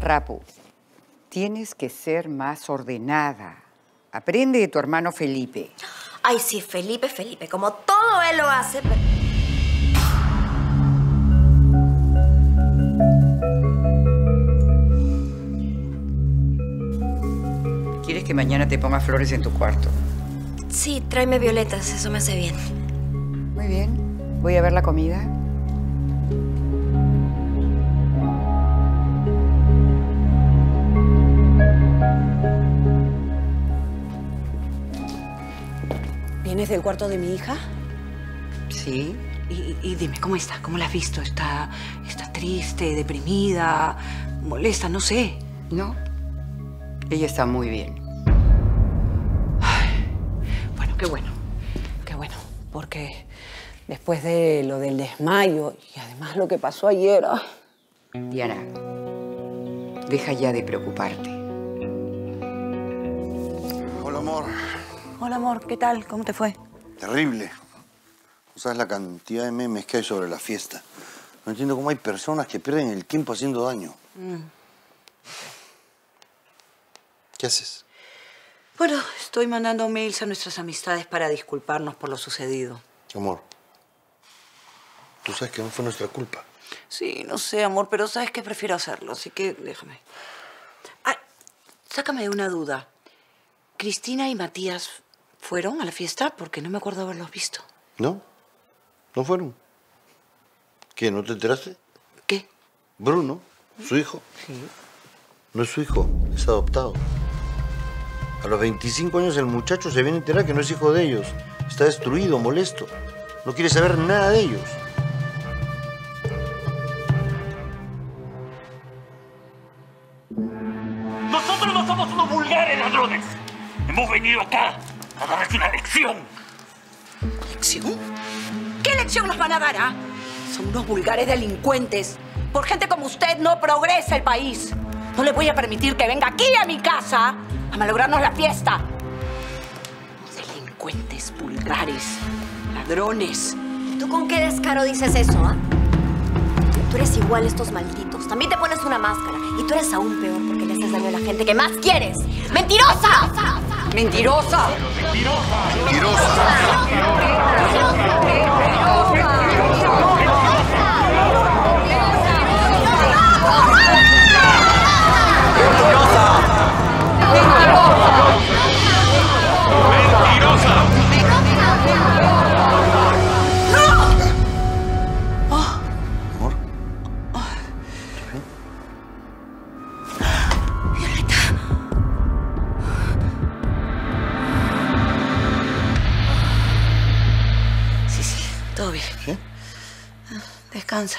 Rapu, tienes que ser más ordenada. Aprende de tu hermano Felipe. Ay, sí, Felipe, Felipe. Como todo él lo hace, pero... ¿Quieres que mañana te ponga flores en tu cuarto? Sí, tráeme violetas, eso me hace bien. Muy bien. Voy a ver la comida. ¿Vienes del cuarto de mi hija? Sí. Y, y dime, ¿cómo está? ¿Cómo la has visto? ¿Está, ¿Está triste, deprimida, molesta? No sé. No. Ella está muy bien. Bueno, qué bueno. Qué bueno. Porque después de lo del desmayo y además lo que pasó ayer... ah, Diana, deja ya de preocuparte. Hola, amor. Hola, amor. ¿Qué tal? ¿Cómo te fue? Terrible. No sabes la cantidad de memes que hay sobre la fiesta. No entiendo cómo hay personas que pierden el tiempo haciendo daño. ¿Qué haces? Bueno, estoy mandando mails a nuestras amistades para disculparnos por lo sucedido. Amor, tú sabes que no fue nuestra culpa. Sí, no sé, amor, pero sabes que prefiero hacerlo, así que déjame. Ah, sácame de una duda. ¿Cristina y Matías fueron a la fiesta? Porque no me acuerdo haberlos visto. ¿No? ¿No fueron? ¿Qué, no te enteraste? ¿Qué? Bruno, su hijo. No es su hijo, es adoptado. A los 25 años el muchacho se viene a enterar que no es hijo de ellos. Está destruido, molesto. No quiere saber nada de ellos. Nosotros no somos unos vulgares ladrones. Hemos venido acá a darles una lección. ¿Lección? ¿Qué lección nos van a dar, ah? Son unos vulgares delincuentes. Por gente como usted no progresa el país. No le voy a permitir que venga aquí a mi casa a malograrnos la fiesta. Delincuentes vulgares, ladrones. ¿Tú con qué descaro dices eso, ah? Tú eres igual a estos malditos. También te pones una máscara. Y tú eres aún peor porque le haces daño a la gente que más quieres. ¡Mentirosa! ¡Mentirosa! Amor. ¿Sí? Descansa.